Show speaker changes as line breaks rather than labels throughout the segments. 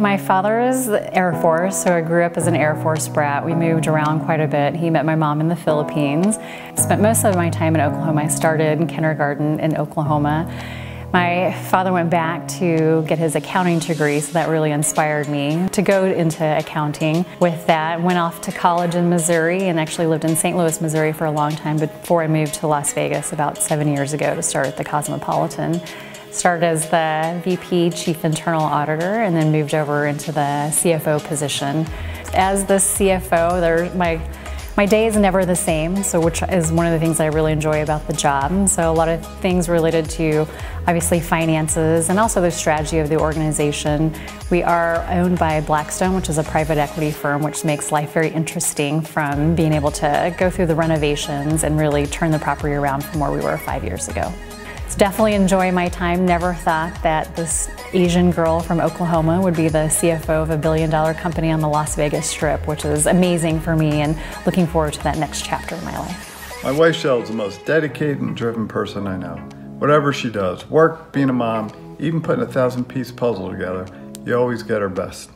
My father is Air Force, so I grew up as an Air Force brat. We moved around quite a bit. He met my mom in the Philippines. Spent most of my time in Oklahoma. I started in kindergarten in Oklahoma. My father went back to get his accounting degree, so that really inspired me to go into accounting. With that, went off to college in Missouri and actually lived in St. Louis, Missouri for a long time before I moved to Las Vegas about seven years ago to start at the Cosmopolitan. Started as the VP Chief Internal Auditor and then moved over into the CFO position. As the CFO, there, my my day is never the same, so which is one of the things I really enjoy about the job. So a lot of things related to obviously finances and also the strategy of the organization. We are owned by Blackstone, which is a private equity firm, which makes life very interesting from being able to go through the renovations and really turn the property around from where we were five years ago. Definitely enjoy my time. Never thought that this Asian girl from Oklahoma would be the CFO of a billion dollar company on the Las Vegas Strip, which is amazing for me and looking forward to that next chapter of my life.
My wife Chelle is the most dedicated and driven person I know. Whatever she does, work, being a mom, even putting a thousand piece puzzle together, you always get her best.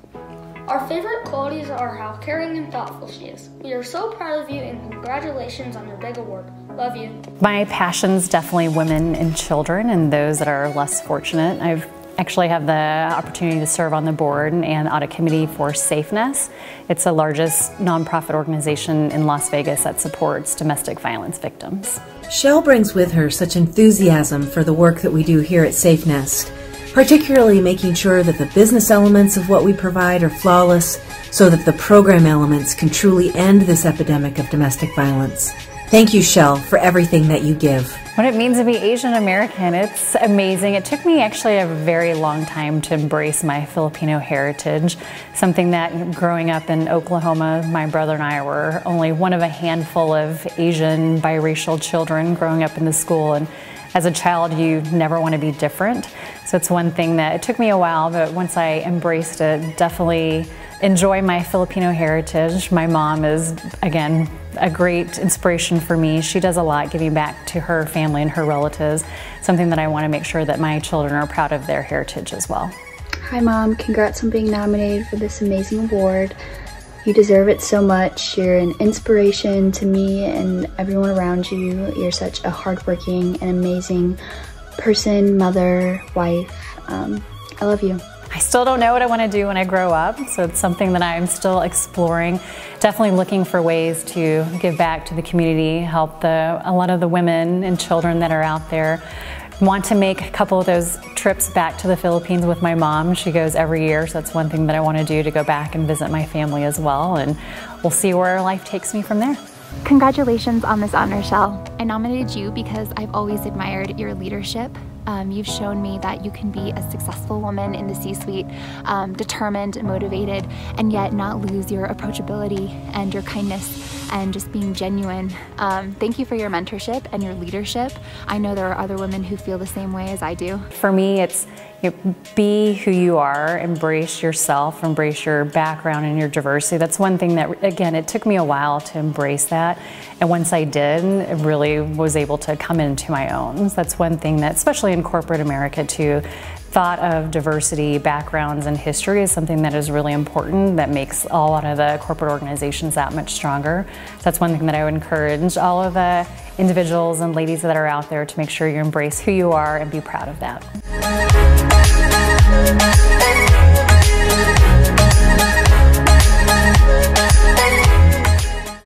Our favorite qualities are how caring and thoughtful she is. We are so proud of you and congratulations on your big award. Love you.
My passion's definitely women and children and those that are less fortunate. I've actually have the opportunity to serve on the board and audit committee for SafeNest. It's the largest nonprofit organization in Las Vegas that supports domestic violence victims.
Chelle brings with her such enthusiasm for the work that we do here at SafeNest, particularly making sure that the business elements of what we provide are flawless so that the program elements can truly end this epidemic of domestic violence. Thank you, Chelle, for everything that you give.
What it means to be Asian American, it's amazing. It took me actually a very long time to embrace my Filipino heritage, something that growing up in Oklahoma, my brother and I were only one of a handful of Asian biracial children growing up in the school. And as a child, you never want to be different. So it's one thing that it took me a while, but once I embraced it, definitely enjoy my Filipino heritage. My mom is, again, a great inspiration for me. She does a lot giving back to her family and her relatives, something that I want to make sure that my children are proud of their heritage as well.
Hi mom, congrats on being nominated for this amazing award. You deserve it so much. You're an inspiration to me and everyone around you. You're such a hardworking and amazing person, mother, wife. Um, I love you.
I still don't know what I want to do when I grow up, so it's something that I'm still exploring. Definitely looking for ways to give back to the community, help the, a lot of the women and children that are out there. Want to make a couple of those trips back to the Philippines with my mom. She goes every year, so that's one thing that I want to do to go back and visit my family as well, and we'll see where life takes me from there.
Congratulations on this honor, Chelle. I nominated you because I've always admired your leadership, um, you've shown me that you can be a successful woman in the C-suite, um, determined, motivated, and yet not lose your approachability and your kindness and just being genuine. Um, thank you for your mentorship and your leadership. I know there are other women who feel the same way as I do.
For me, it's you know, be who you are, embrace yourself, embrace your background and your diversity. That's one thing that, again, it took me a while to embrace that. And once I did, it really was able to come into my own. So that's one thing that, especially in corporate America too, thought of diversity, backgrounds, and history is something that is really important that makes a lot of the corporate organizations that much stronger. So that's one thing that I would encourage all of the individuals and ladies that are out there to make sure you embrace who you are and be proud of that.